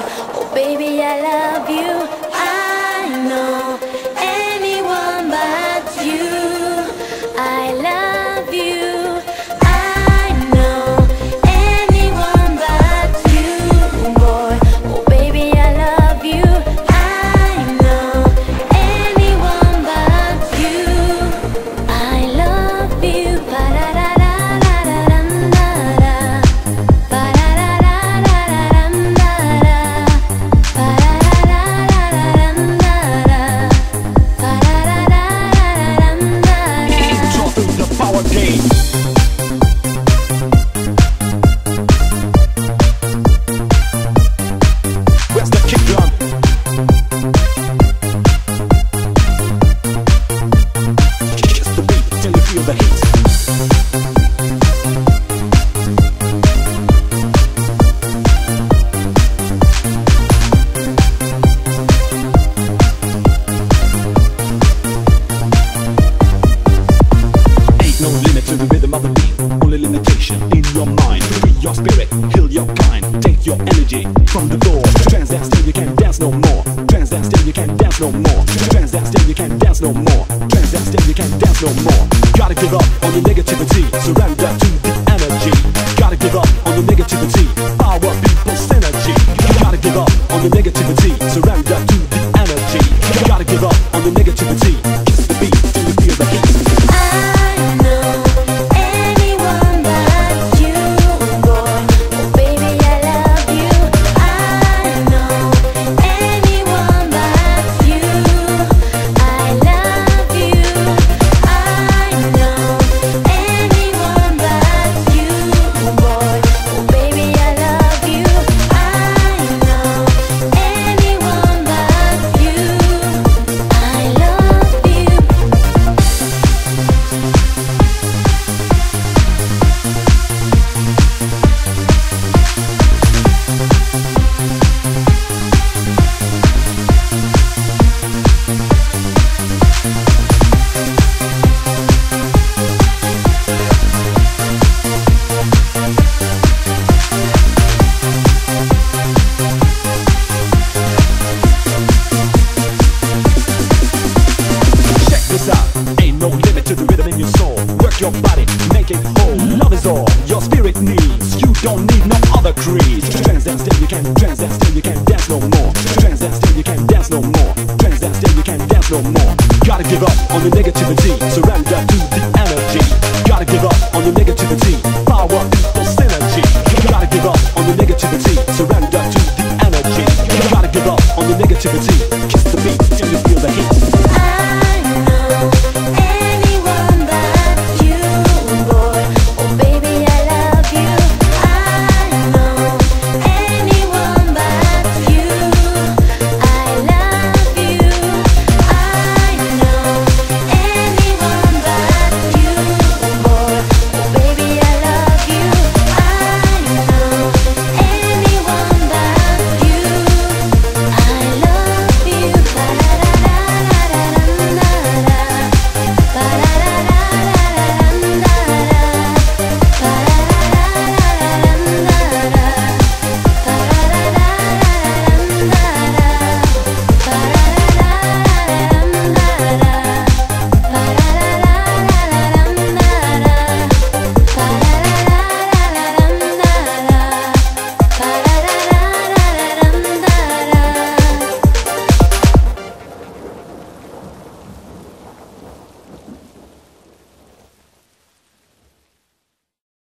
Oh, baby, I love you. I know. Your heal your kind. Take your energy from the door. Trans that still you can't dance no more. Trans that still you can't dance no more. Trans that still you can't dance no more. Trans that still you can't dance no more. Gotta give up on the negativity. Surrender to the energy. Gotta give up on the negativity. Power people's don't need no other creed. Trans that still you can't, trans that still you can't dance no more. Trans that still you can't dance no more. Trans that still you can't dance no more. Gotta give up on the negativity, surrender to the energy. Gotta give up on the negativity, power equals synergy. Gotta give up on the negativity, surrender to the energy. Gotta give up on the negativity,